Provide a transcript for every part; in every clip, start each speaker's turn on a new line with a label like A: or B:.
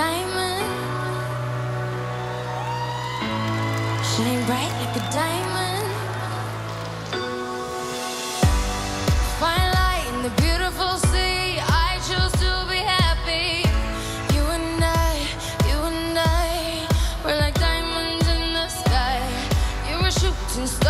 A: diamond. Shine bright like a diamond. Fine light in the beautiful sea. I chose to be happy. You and I, you and I, we're like diamonds in the sky. You're a shooting star.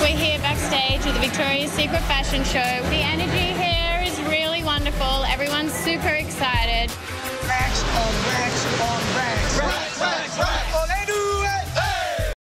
A: We're
B: here backstage at the Victoria's Secret Fashion Show. The energy here is really wonderful. Everyone's super excited.
C: Racks on racks on racks. Racks, racks, racks.